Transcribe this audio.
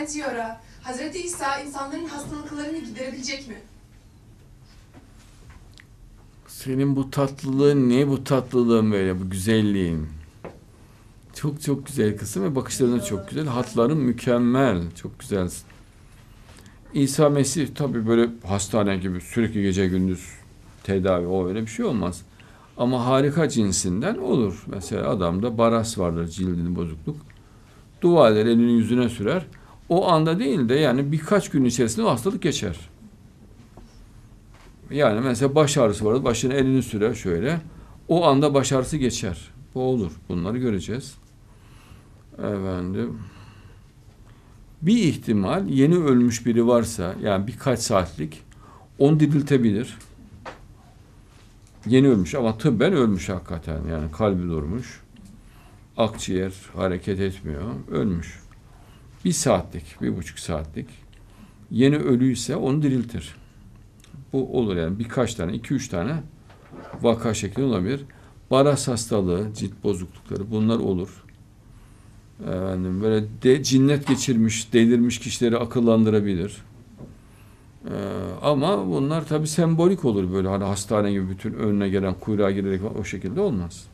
Entiora. Hazreti İsa insanların hastalıklarını giderebilecek mi? Senin bu tatlılığın ne bu tatlılığın böyle bu güzelliğin. Çok çok güzel kızım ve bakışların çok güzel. Hatların mükemmel. Çok güzelsin. İsa Mesih tabii böyle hastane gibi sürekli gece gündüz tedavi o öyle bir şey olmaz. Ama harika cinsinden olur. Mesela adamda baras vardır cildinin bozukluk. Dua eder elini yüzüne sürer. O anda değil de yani birkaç gün içerisinde hastalık geçer. Yani mesela baş ağrısı vardı. Başına elini sürer şöyle. O anda baş ağrısı geçer. Bu olur. Bunları göreceğiz. Efendim. Bir ihtimal yeni ölmüş biri varsa yani birkaç saatlik onu diriltebilir. Yeni ölmüş ama tıbben ölmüş hakikaten. Yani kalbi durmuş. Akciğer hareket etmiyor. Ölmüş. Bir saatlik, bir buçuk saatlik. Yeni ölüyse onu diriltir. Bu olur yani birkaç tane, iki üç tane vaka şeklinde olabilir. Baras hastalığı, cilt bozuklukları bunlar olur. Efendim, böyle de, cinnet geçirmiş, delirmiş kişileri akıllandırabilir. Ee, ama bunlar tabi sembolik olur böyle hani hastane gibi bütün önüne gelen kuyruğa girerek o şekilde olmaz.